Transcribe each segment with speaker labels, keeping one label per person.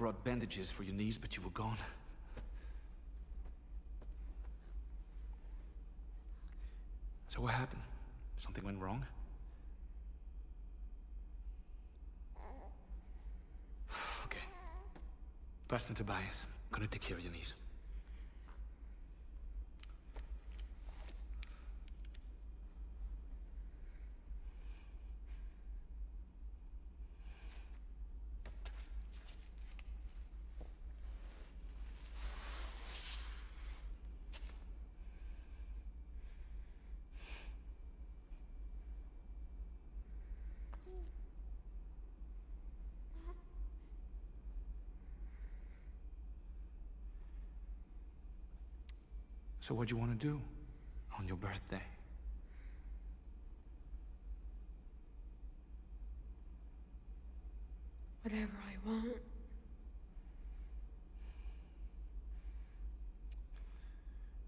Speaker 1: brought bandages for your knees, but you were gone. So what happened? Something went wrong? Okay. Pass me Tobias. I'm gonna take care of your knees. So what do you want to do on your birthday?
Speaker 2: Whatever I want.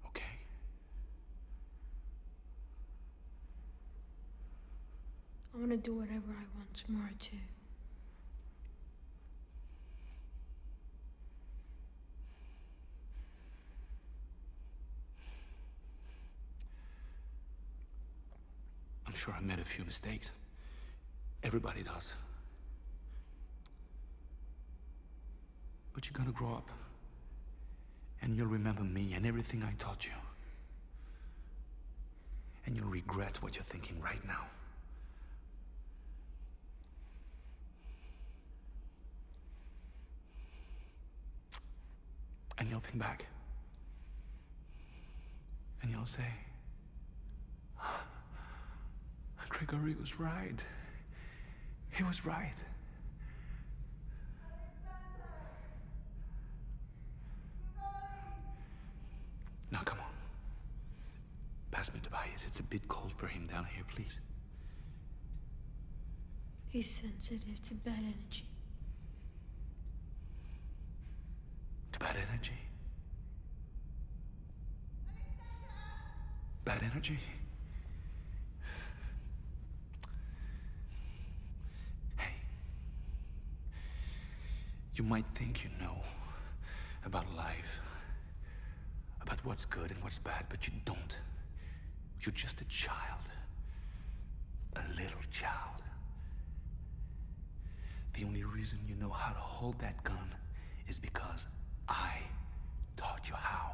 Speaker 1: Okay.
Speaker 2: I want to do whatever I want tomorrow, too.
Speaker 1: Sure I made a few mistakes. Everybody does. But you're gonna grow up. And you'll remember me and everything I taught you. And you'll regret what you're thinking right now. And you'll think back. And you'll say, Gregory was right. He was right. Now, come on. Pass me Tobias. It's a bit cold for him down here, please.
Speaker 2: He's sensitive to bad energy.
Speaker 1: To bad energy? Bad energy? You might think you know about life, about what's good and what's bad, but you don't. You're just a child. A little child. The only reason you know how to hold that gun is because I taught you how.